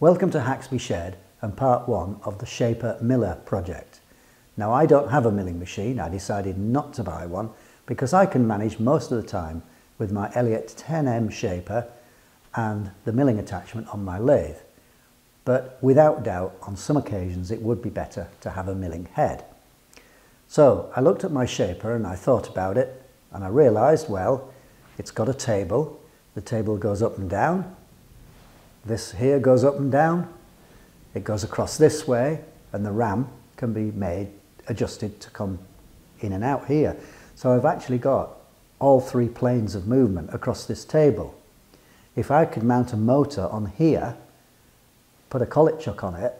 Welcome to Haxby Shed and part one of the Shaper Miller project. Now I don't have a milling machine, I decided not to buy one because I can manage most of the time with my Elliott 10M Shaper and the milling attachment on my lathe. But without doubt, on some occasions it would be better to have a milling head. So I looked at my Shaper and I thought about it and I realised, well, it's got a table. The table goes up and down this here goes up and down, it goes across this way, and the ram can be made, adjusted to come in and out here. So I've actually got all three planes of movement across this table. If I could mount a motor on here, put a collet chuck on it,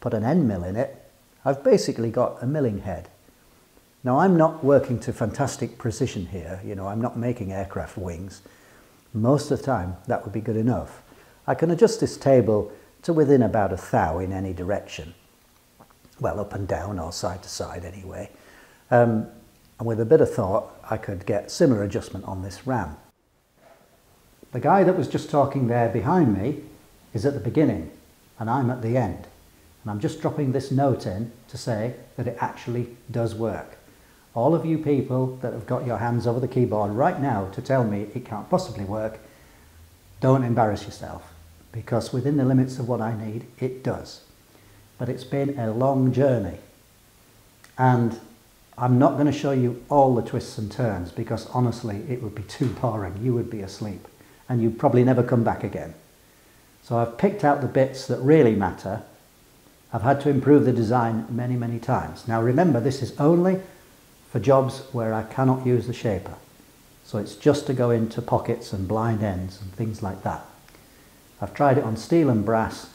put an end mill in it, I've basically got a milling head. Now I'm not working to fantastic precision here, you know, I'm not making aircraft wings. Most of the time that would be good enough. I can adjust this table to within about a thou in any direction. Well, up and down or side to side anyway. Um, and with a bit of thought, I could get similar adjustment on this ram. The guy that was just talking there behind me is at the beginning and I'm at the end. And I'm just dropping this note in to say that it actually does work. All of you people that have got your hands over the keyboard right now to tell me it can't possibly work, don't embarrass yourself because within the limits of what I need, it does. But it's been a long journey. And I'm not going to show you all the twists and turns because honestly, it would be too boring. You would be asleep and you'd probably never come back again. So I've picked out the bits that really matter. I've had to improve the design many, many times. Now remember, this is only for jobs where I cannot use the shaper. So it's just to go into pockets and blind ends and things like that. I've tried it on steel and brass.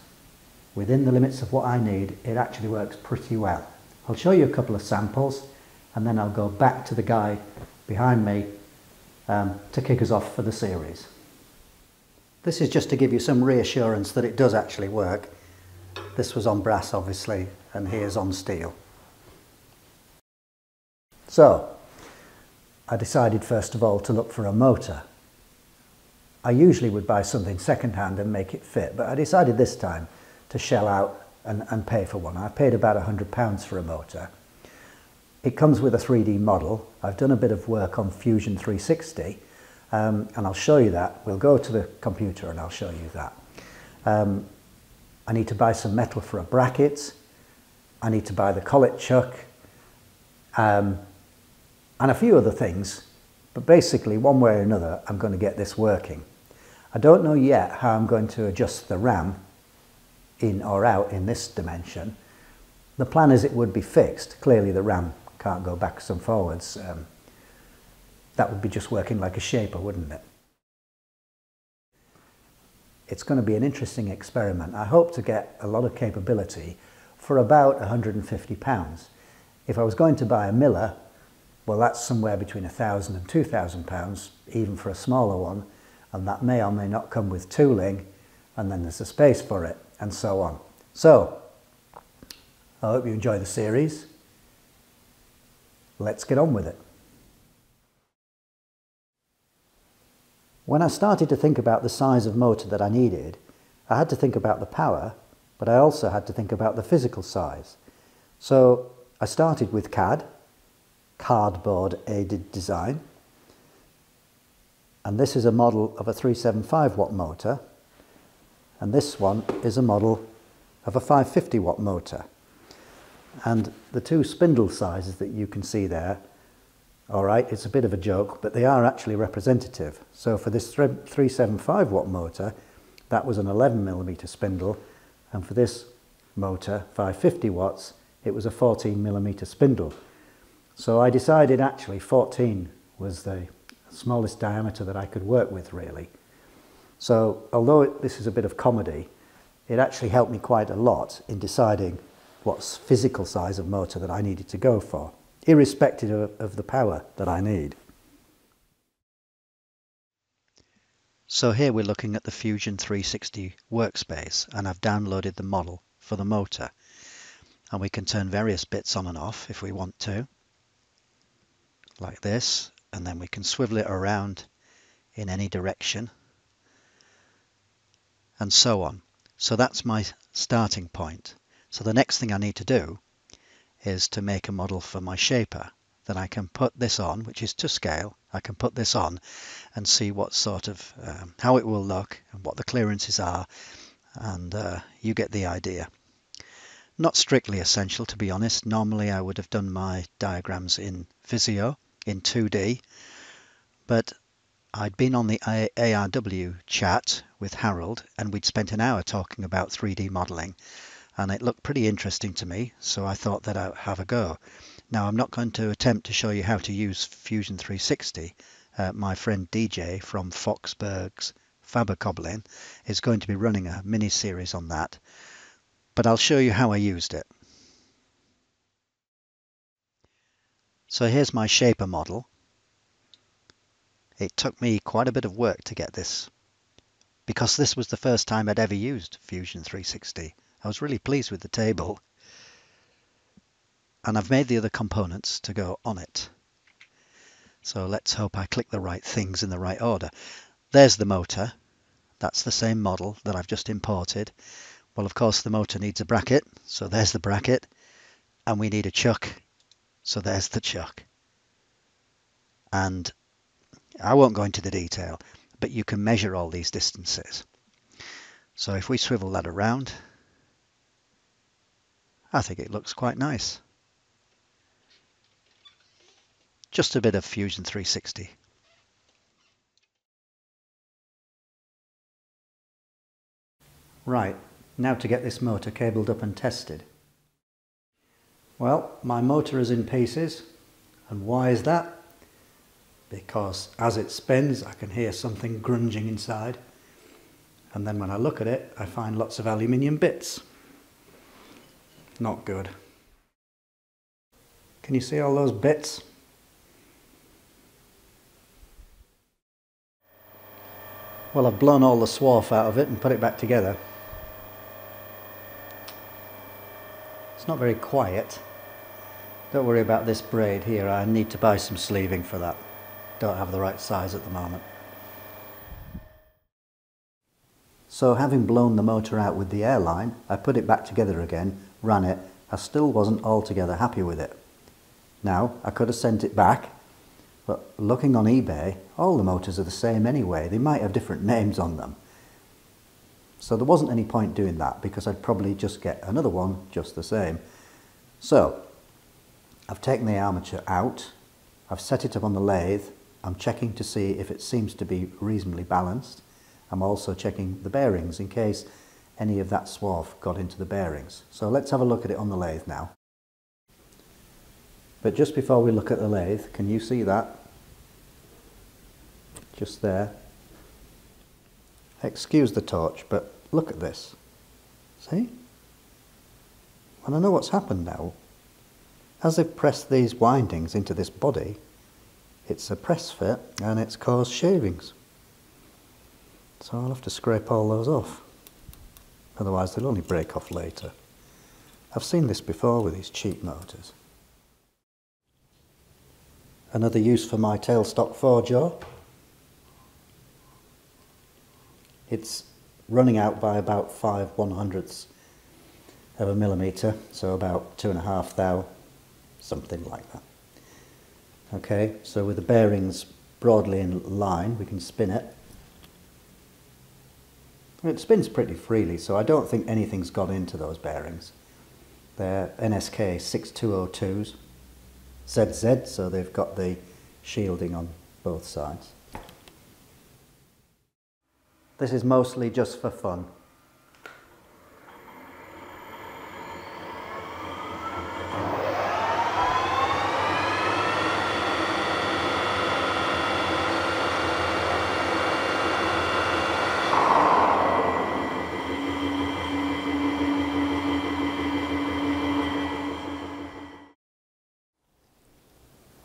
Within the limits of what I need, it actually works pretty well. I'll show you a couple of samples and then I'll go back to the guy behind me um, to kick us off for the series. This is just to give you some reassurance that it does actually work. This was on brass obviously and here's on steel. So I decided first of all to look for a motor I usually would buy something second-hand and make it fit, but I decided this time to shell out and, and pay for one. I paid about £100 for a motor. It comes with a 3D model. I've done a bit of work on Fusion 360 um, and I'll show you that. We'll go to the computer and I'll show you that. Um, I need to buy some metal for a bracket. I need to buy the collet chuck um, and a few other things. But basically, one way or another, I'm going to get this working. I don't know yet how I'm going to adjust the RAM in or out in this dimension. The plan is it would be fixed. Clearly the RAM can't go backwards and forwards. Um, that would be just working like a shaper, wouldn't it? It's going to be an interesting experiment. I hope to get a lot of capability for about £150. If I was going to buy a miller, well that's somewhere between £1,000 and £2,000, even for a smaller one, and that may or may not come with tooling and then there's a space for it and so on. So, I hope you enjoy the series. Let's get on with it. When I started to think about the size of motor that I needed, I had to think about the power, but I also had to think about the physical size. So I started with CAD, cardboard aided design, and this is a model of a 375 watt motor. And this one is a model of a 550 watt motor. And the two spindle sizes that you can see there all right it's a bit of a joke but they are actually representative. So for this 375 watt motor that was an 11 millimeter spindle. And for this motor 550 watts it was a 14 millimeter spindle. So I decided actually 14 was the smallest diameter that I could work with really. So although this is a bit of comedy, it actually helped me quite a lot in deciding what physical size of motor that I needed to go for, irrespective of, of the power that I need. So here we're looking at the Fusion 360 workspace and I've downloaded the model for the motor and we can turn various bits on and off if we want to like this and then we can swivel it around in any direction and so on. So that's my starting point. So the next thing I need to do is to make a model for my shaper. Then I can put this on, which is to scale. I can put this on and see what sort of, um, how it will look and what the clearances are. And uh, you get the idea. Not strictly essential, to be honest. Normally I would have done my diagrams in Visio in 2D, but I'd been on the ARW chat with Harold and we'd spent an hour talking about 3D modeling and it looked pretty interesting to me, so I thought that I'd have a go. Now, I'm not going to attempt to show you how to use Fusion 360. Uh, my friend DJ from Foxberg's Fabercobbling is going to be running a mini series on that, but I'll show you how I used it. So here's my shaper model. It took me quite a bit of work to get this because this was the first time I'd ever used Fusion 360. I was really pleased with the table. And I've made the other components to go on it. So let's hope I click the right things in the right order. There's the motor. That's the same model that I've just imported. Well, of course, the motor needs a bracket. So there's the bracket. And we need a chuck. So there's the chuck. And I won't go into the detail, but you can measure all these distances. So if we swivel that around, I think it looks quite nice. Just a bit of Fusion 360. Right, now to get this motor cabled up and tested. Well, my motor is in pieces. And why is that? Because as it spins, I can hear something grunging inside. And then when I look at it, I find lots of aluminium bits. Not good. Can you see all those bits? Well, I've blown all the swarf out of it and put it back together. It's not very quiet. Don't worry about this braid here. I need to buy some sleeving for that. Don't have the right size at the moment. So having blown the motor out with the airline, I put it back together again ran it, I still wasn't altogether happy with it. Now, I could have sent it back, but looking on eBay, all the motors are the same anyway. They might have different names on them. So there wasn't any point doing that because I'd probably just get another one just the same. So, I've taken the armature out, I've set it up on the lathe, I'm checking to see if it seems to be reasonably balanced. I'm also checking the bearings in case any of that swarf got into the bearings. So let's have a look at it on the lathe now. But just before we look at the lathe, can you see that? Just there. Excuse the torch, but look at this. See? And I know what's happened now. As they've pressed these windings into this body, it's a press fit and it's caused shavings. So I'll have to scrape all those off otherwise they'll only break off later. I've seen this before with these cheap motors. Another use for my tailstock four jaw. It's running out by about five one hundredths of a millimetre, so about two and a half thou, something like that. Okay, so with the bearings broadly in line, we can spin it it spins pretty freely, so I don't think anything's got into those bearings. They're NSK 6202s, ZZ, so they've got the shielding on both sides. This is mostly just for fun.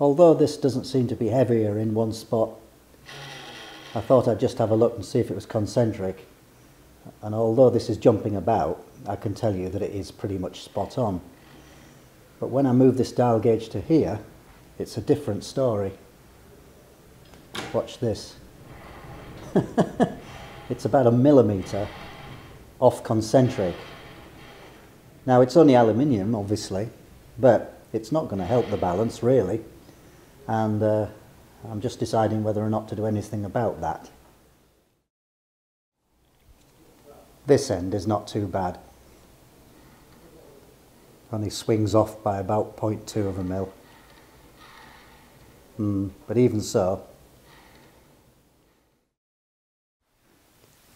Although this doesn't seem to be heavier in one spot, I thought I'd just have a look and see if it was concentric. And although this is jumping about, I can tell you that it is pretty much spot on. But when I move this dial gauge to here, it's a different story. Watch this. it's about a millimetre off concentric. Now it's only aluminium obviously, but it's not going to help the balance really. And uh, I'm just deciding whether or not to do anything about that. This end is not too bad. Only swings off by about 0.2 of a mil. Mm, but even so,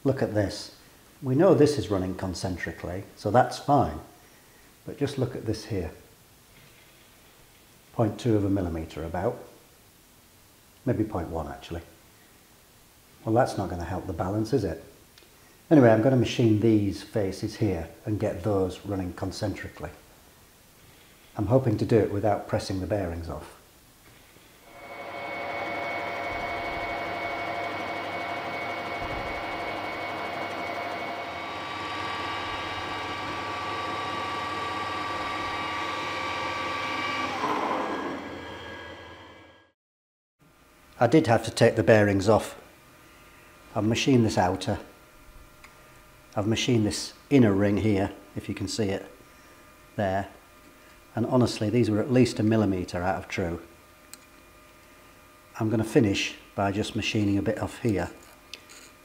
look at this. We know this is running concentrically, so that's fine. But just look at this here. 0.2 of a millimetre about. Maybe 0.1 actually. Well, that's not going to help the balance, is it? Anyway, I'm going to machine these faces here and get those running concentrically. I'm hoping to do it without pressing the bearings off. I did have to take the bearings off. I've machined this outer. I've machined this inner ring here, if you can see it, there. And honestly, these were at least a millimetre out of true. I'm going to finish by just machining a bit off here,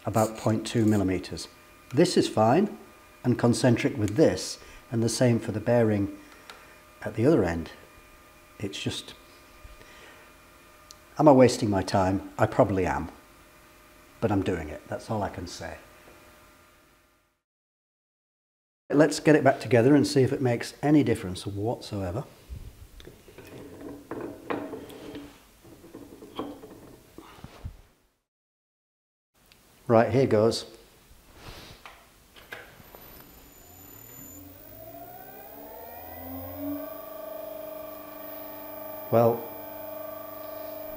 about 0.2 millimetres. This is fine and concentric with this, and the same for the bearing at the other end. It's just Am I wasting my time? I probably am. But I'm doing it. That's all I can say. Let's get it back together and see if it makes any difference whatsoever. Right, here goes. Well,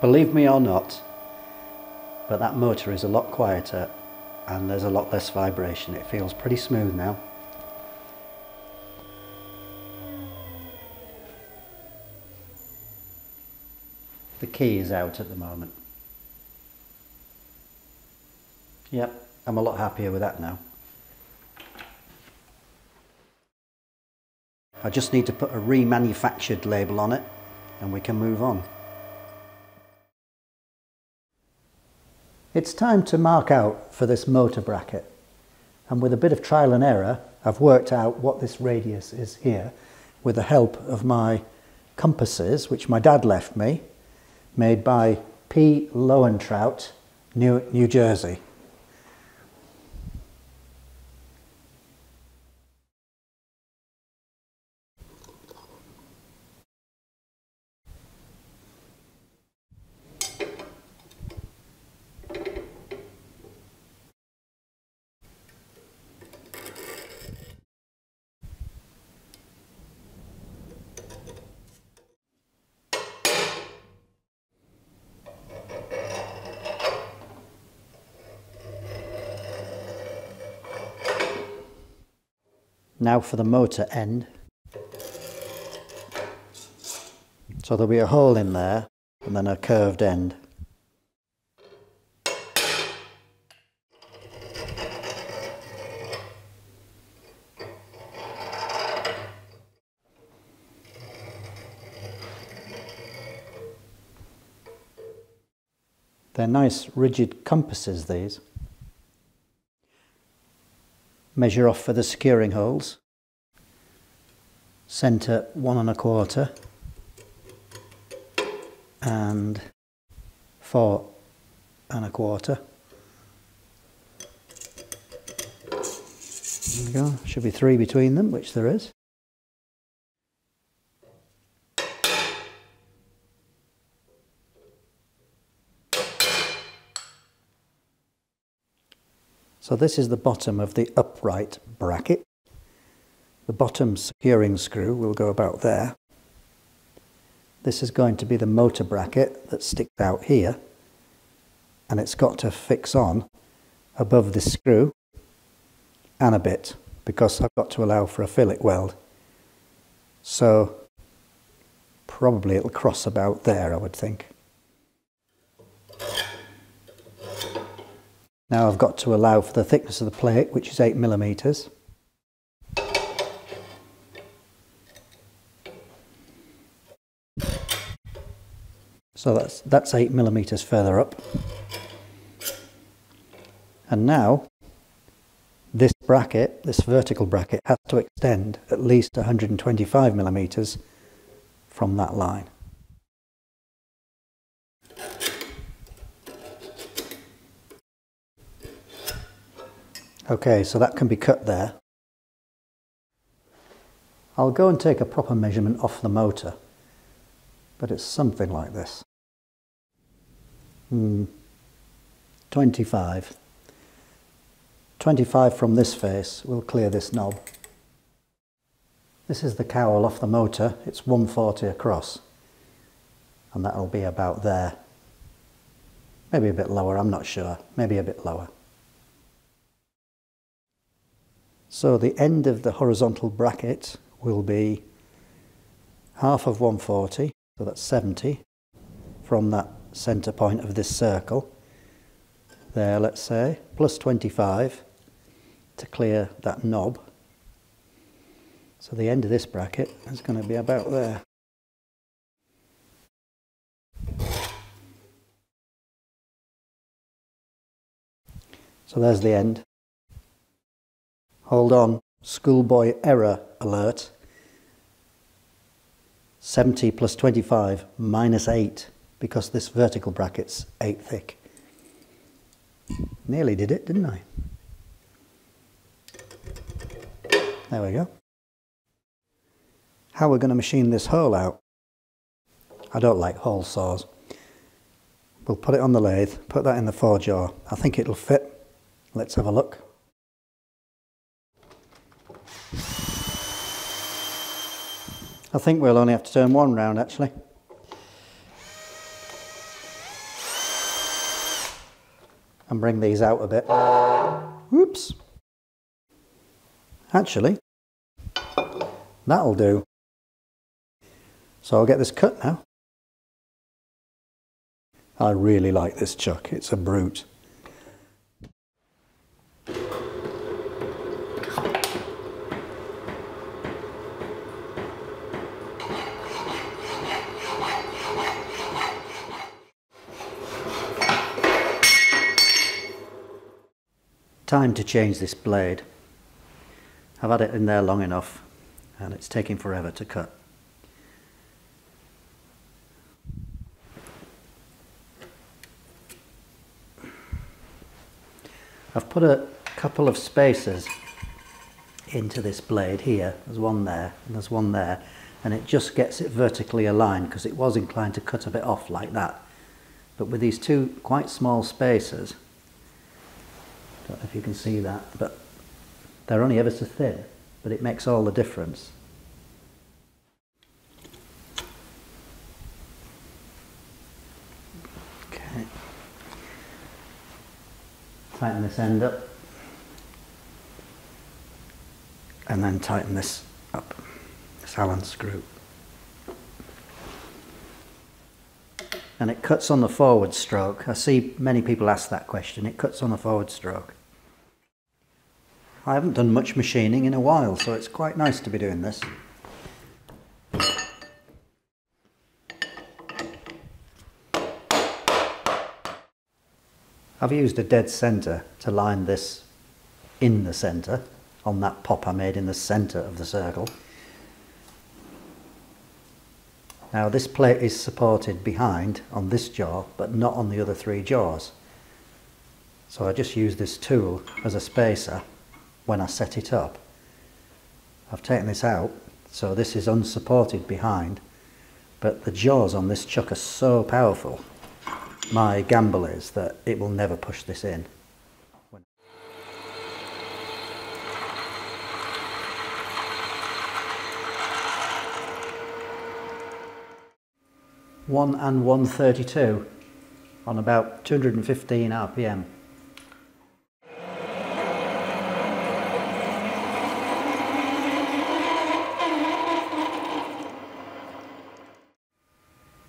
Believe me or not, but that motor is a lot quieter and there's a lot less vibration. It feels pretty smooth now. The key is out at the moment. Yep, I'm a lot happier with that now. I just need to put a remanufactured label on it and we can move on. It's time to mark out for this motor bracket. And with a bit of trial and error, I've worked out what this radius is here with the help of my compasses, which my dad left me, made by P. Lowentrout, New, New Jersey. Now for the motor end. So there'll be a hole in there and then a curved end. They're nice rigid compasses these measure off for the securing holes, centre one and a quarter and four and a quarter. There we go, should be three between them, which there is. So this is the bottom of the upright bracket. The bottom securing screw will go about there. This is going to be the motor bracket that sticks out here and it's got to fix on above this screw and a bit because I've got to allow for a fillet weld. So probably it'll cross about there I would think. Now I've got to allow for the thickness of the plate, which is 8 millimeters. So that's, that's 8 millimeters further up. And now this bracket, this vertical bracket, has to extend at least 125 millimeters from that line. Okay, so that can be cut there. I'll go and take a proper measurement off the motor, but it's something like this. Hmm, 25. 25 from this face we'll clear this knob. This is the cowl off the motor, it's 140 across and that'll be about there. Maybe a bit lower, I'm not sure, maybe a bit lower. So the end of the horizontal bracket will be half of 140, so that's 70, from that centre point of this circle. There, let's say, plus 25 to clear that knob. So the end of this bracket is going to be about there. So there's the end. Hold on, schoolboy error alert. 70 plus 25 minus 8 because this vertical bracket's 8 thick. Nearly did it, didn't I? There we go. How we're going to machine this hole out. I don't like hole saws. We'll put it on the lathe, put that in the four jaw. I think it'll fit. Let's have a look. I think we'll only have to turn one round actually. And bring these out a bit. Oops. Actually, that'll do. So I'll get this cut now. I really like this chuck, it's a brute. Time to change this blade. I've had it in there long enough and it's taking forever to cut. I've put a couple of spacers into this blade here. There's one there and there's one there and it just gets it vertically aligned because it was inclined to cut a bit off like that. But with these two quite small spacers don't know if you can see that, but they're only ever so thin, but it makes all the difference. Okay. Tighten this end up. And then tighten this up, this Allen screw. And it cuts on the forward stroke. I see many people ask that question. It cuts on the forward stroke. I haven't done much machining in a while, so it's quite nice to be doing this. I've used a dead centre to line this in the centre on that pop I made in the centre of the circle. Now this plate is supported behind on this jaw, but not on the other three jaws. So I just use this tool as a spacer when I set it up. I've taken this out, so this is unsupported behind, but the jaws on this chuck are so powerful, my gamble is that it will never push this in. 1 and 132 on about 215 RPM.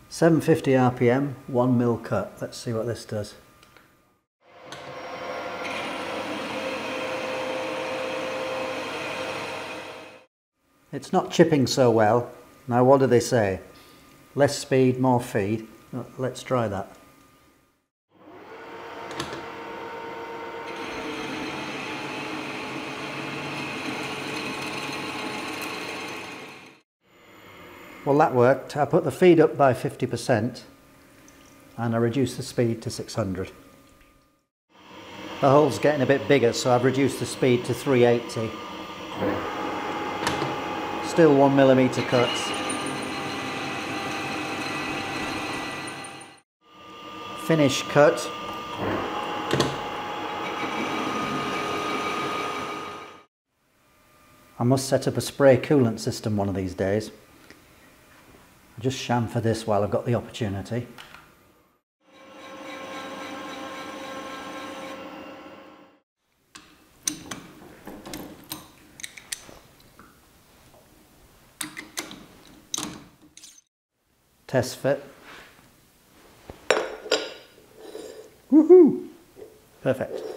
Seven fifty RPM, one mil cut. Let's see what this does. It's not chipping so well. Now what do they say? Less speed, more feed. Uh, let's try that. Well that worked. I put the feed up by 50% and I reduced the speed to 600. The hole's getting a bit bigger so I've reduced the speed to 380. Still one millimeter cuts. Finish cut. I must set up a spray coolant system one of these days. I'll just chamfer this while I've got the opportunity. Test fit. Woohoo! Perfect.